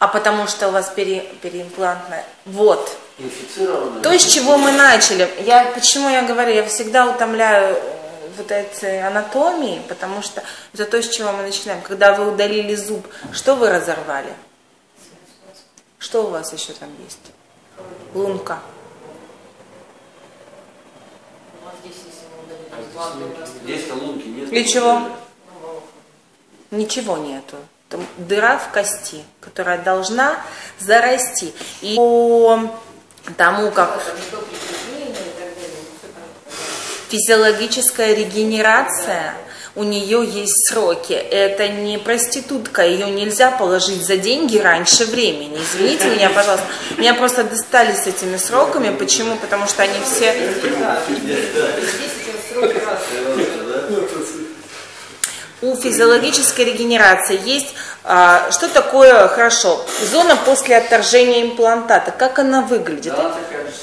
А потому что у вас пере, переимплантная. Вот. Инфицированная. То, с чего мы начали. Я, почему я говорю, я всегда утомляю э, вот этой анатомии, потому что это то, с чего мы начинаем. Когда вы удалили зуб, что вы разорвали? Что у вас еще там есть? Лунка. Здесь-то лунки нет. Для чего? Ничего нету. Там дыра в кости, которая должна зарасти. И по тому, как физиологическая регенерация, у нее есть сроки. Это не проститутка, ее нельзя положить за деньги раньше времени. Извините меня, пожалуйста. Меня просто достали с этими сроками. Почему? Потому что они все... У физиологической регенерации есть а, что такое хорошо? Зона после отторжения имплантата. Как она выглядит?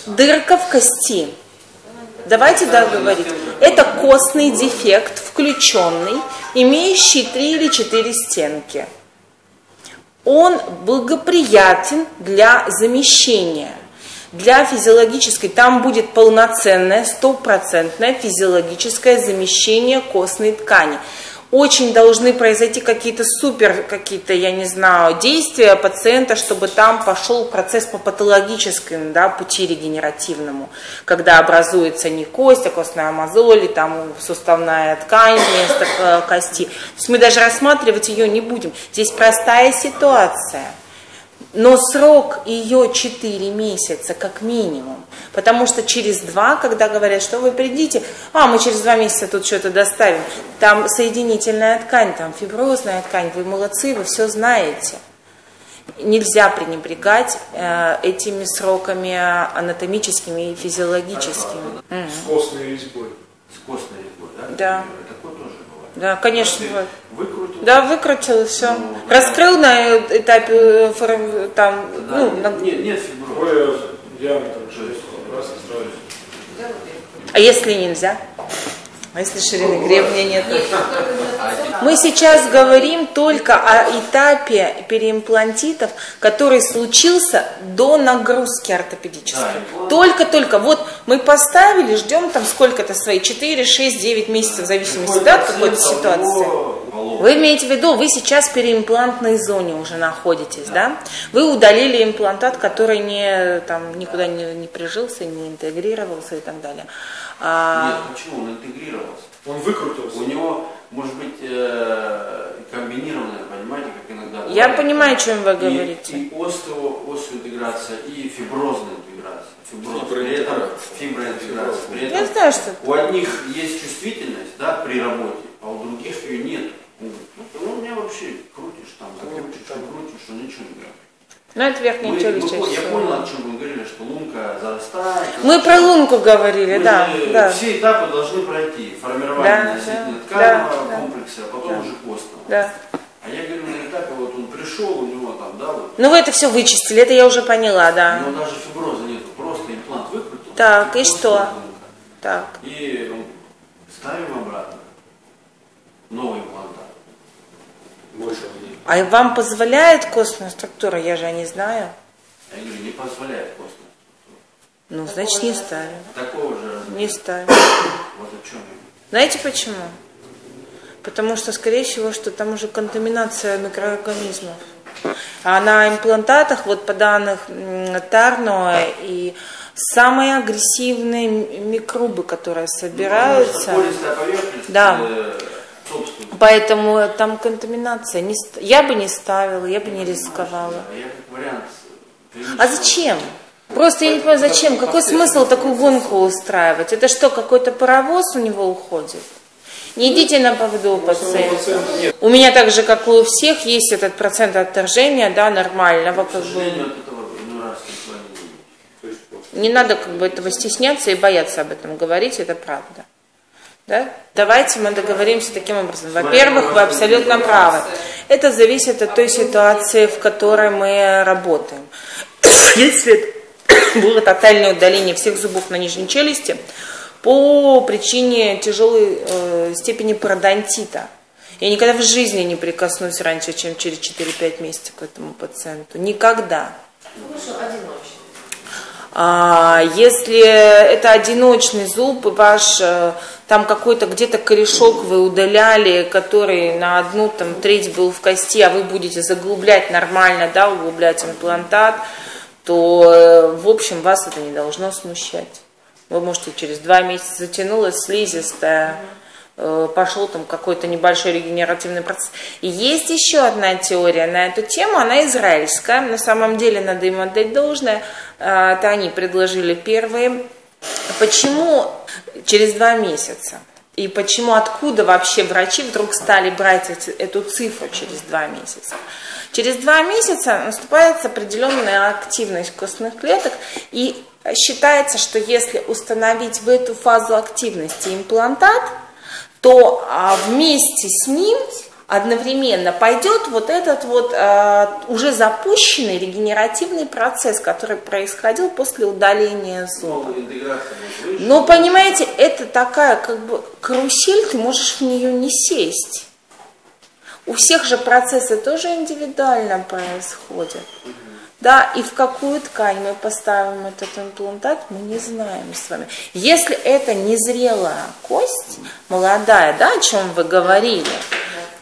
Дырка в кости. Давайте да, говорить. Это костный дефект, включенный, имеющий три или четыре стенки. Он благоприятен для замещения. Для физиологической, там будет полноценное, стопроцентное физиологическое замещение костной ткани очень должны произойти какие-то супер, какие-то, я не знаю, действия пациента, чтобы там пошел процесс по патологическому да, пути регенеративному, когда образуется не кость, а костная мозоль, там суставная ткань вместо кости. То есть мы даже рассматривать ее не будем. Здесь простая ситуация – но срок ее 4 месяца как минимум. Потому что через два, когда говорят, что вы придите, а мы через два месяца тут что-то доставим, там соединительная ткань, там фиброзная ткань, вы молодцы, вы все знаете. Нельзя пренебрегать э, этими сроками анатомическими и физиологическими. С костной резьбой. С костной резьбой, да? Да. Такое тоже бывает. Да, конечно, бывает. Выкрутил. Да, выкрутил, все. Ну, Раскрыл на этапе э, там, Да, ну, на- нет, нет фиброза. Более диаметром 6. А если нельзя? А если ширины гребня нет? Мы сейчас говорим только о этапе переимплантитов, который случился до нагрузки ортопедической. Только-только. Вот мы поставили, ждем там сколько-то свои, 4, 6, 9 месяцев, в зависимости да, от какой-то ситуации. Вы имеете в виду, вы сейчас в переимплантной зоне уже находитесь, да? Вы удалили имплантат, который не, там, никуда не, не прижился, не интегрировался и так далее. А, Нет, почему? Он интегрировался. Он выкрутился. У него может быть э, комбинированная, понимаете, как иногда. Я бывает. понимаю, о чем вы И- говорите. И, остео, остеоинтеграция, и фиброзная интеграция. Фиброз. При этом фиброинтеграция. При этом Я знаю, что у одних есть чувствительность, да, при работе, а у других ее нет. Он говорит, ну, ты у меня вообще крутишь там, закрутишь, крутишь, что ничего не говорит. Ну, это верхняя Мы- челюсть я понял, о чем вы говорили, что лунка зарастает. Мы про лунку говорили, Мы да, же да. Все этапы должны пройти. Формирование Да, действительно да, тканевого да, комплекса, а потом Да. уже костного. Да. А я говорю, на этапе вот он пришел, у него там, да, вот, Ну, вы это все вычистили, это я уже поняла, у да. него даже фиброза нету, просто имплант выкрутил. Так, и просто что? лунка. Так. И он, ставим обратно. Новый имплантат. Больше. А вам позволяет костная структура? Я же не знаю. Я говорю, не позволяет костная. Ну, значит, не ставим. Такого же размера. Не ставим. Вот о чем. Знаете почему? Потому что, скорее всего, что там уже контаминация микроорганизмов. А на имплантатах, вот по данным Тарно, и самые агрессивные микробы, которые собираются. Ну, Пористая поверхность, Да. э, собственно. Поэтому там контаминация. Не Я бы не ставила, я бы не рисковала. А. А зачем? Просто я не понимаю, зачем? Какой смысл такую гонку устраивать? Это что, какой-то паровоз у него уходит? Не идите на поводу у пациента. У меня так же, как и у всех, есть этот процент отторжения, да, нормального, как бы. вот. Не надо как бы этого стесняться и бояться об этом говорить, это правда. Да? Давайте мы договоримся таким образом. Во-первых, вы абсолютно правы. Это зависит от той ситуации, в которой мы работаем. Если было тотальное удаление всех зубов на нижней челюсти по причине тяжелой э, степени пародонтита, Я никогда в жизни не прикоснусь раньше, чем через 4-5 месяцев к этому пациенту. Никогда. Ну, одиночный. А, если это одиночный зуб, ваш э, там какой-то где-то корешок вы удаляли, который на одну там треть был в кости, а вы будете заглублять нормально, да, углублять имплантат, то, э, в общем, вас это не должно смущать. Вы можете через два месяца затянулась слизистая, э, пошел там какой-то небольшой регенеративный процесс. И есть еще одна теория на эту тему, она израильская. На самом деле надо им отдать должное. Э, это они предложили первые. Почему через два месяца? И почему, откуда вообще врачи вдруг стали брать эту цифру через два месяца? Через два месяца наступает определенная активность костных клеток, и считается, что если установить в эту фазу активности имплантат, то а, вместе с ним одновременно пойдет вот этот вот э, уже запущенный регенеративный процесс, который происходил после удаления зуба. Но понимаете, это такая как бы карусель, ты можешь в нее не сесть. У всех же процессы тоже индивидуально происходят. Да, и в какую ткань мы поставим этот имплантат, мы не знаем с вами. Если это незрелая кость, молодая, да, о чем вы говорили,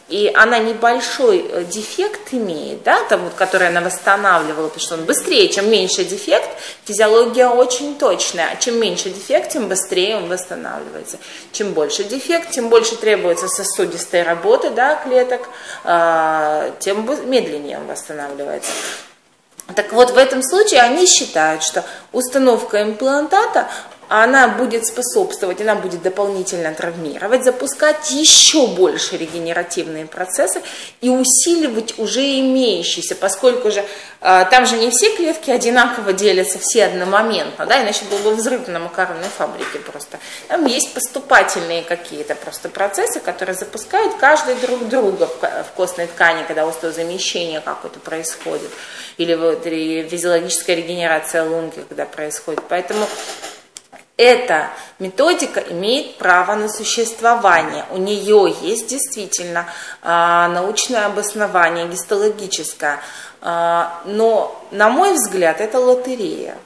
и она небольшой э, дефект имеет, да, там вот, который она восстанавливала, потому что он быстрее, чем меньше дефект, физиология очень точная, а чем меньше дефект, тем быстрее он восстанавливается. Чем больше дефект, тем больше требуется сосудистой работы, да, клеток, э, тем медленнее он восстанавливается. Так вот, в этом случае они считают, что установка имплантата она будет способствовать, она будет дополнительно травмировать, запускать еще больше регенеративные процессы и усиливать уже имеющиеся, поскольку же э, там же не все клетки одинаково делятся все одномоментно, да, иначе был бы взрыв на макаронной фабрике просто. Там есть поступательные какие-то просто процессы, которые запускают каждый друг друга в костной ткани, когда остеозамещение какое-то происходит, или вот физиологическая регенерация лунки, когда происходит. Поэтому эта методика имеет право на существование. У нее есть действительно а, научное обоснование, гистологическое. А, но, на мой взгляд, это лотерея.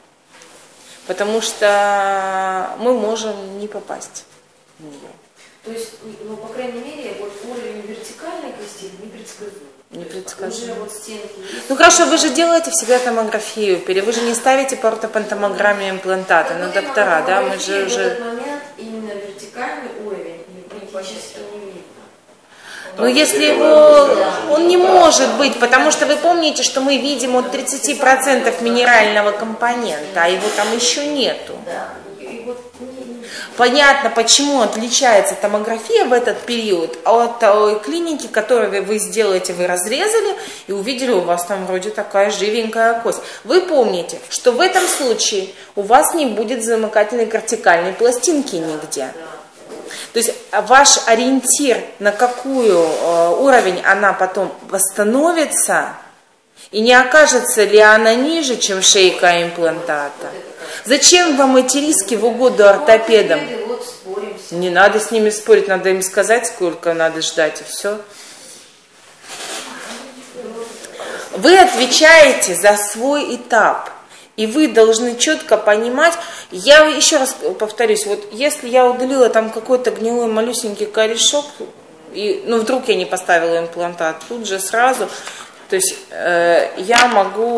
Потому что мы можем не попасть в нее. То есть, ну, по крайней мере, вот уровень вертикальной кости непредсказуем. Непредсказуемо. Вот ну хорошо, вы же делаете всегда томографию, вы же не ставите по ортопантомограмме имплантаты, ну доктора, да, мы же уже... В этот момент именно вертикальный уровень практически не видно. Но если его, он не может быть, потому что вы помните, что мы видим от 30% минерального компонента, а его там еще нету. Да. Понятно, почему отличается томография в этот период от той клиники, которую вы сделаете, вы разрезали и увидели, у вас там вроде такая живенькая кость. Вы помните, что в этом случае у вас не будет замыкательной кортикальной пластинки нигде. То есть ваш ориентир, на какую э, уровень она потом восстановится, и не окажется ли она ниже, чем шейка имплантата. Зачем вам эти риски в угоду ортопедам? Не надо с ними спорить, надо им сказать, сколько надо ждать, и все. Вы отвечаете за свой этап. И вы должны четко понимать, я еще раз повторюсь, вот если я удалила там какой-то гнилой малюсенький корешок, и, ну вдруг я не поставила имплантат, тут же сразу, то есть э, я могу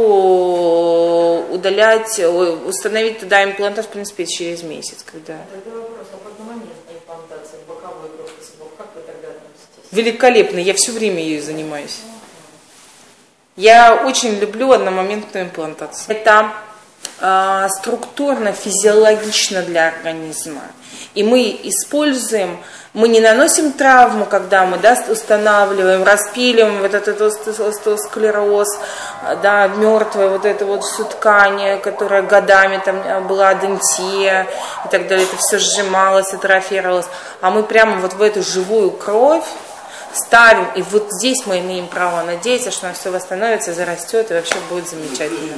удалять, установить туда имплантат, в принципе, через месяц, когда... Тогда вопрос, а одномоментная имплантация, боковой бровкособок, как вы тогда относитесь? Великолепно, я все время ею занимаюсь. Я очень люблю одномоментную имплантацию. Это э, структурно, физиологично для организма. И мы используем мы не наносим травму, когда мы да, устанавливаем, распиливаем вот этот остеосклероз, да, мертвое вот это вот всю ткань, которая годами там э, была адентия и так далее, это все сжималось, атрофировалось. А мы прямо вот в эту живую кровь ставим, и вот здесь мы имеем право надеяться, что она все восстановится, зарастет и вообще будет замечательно.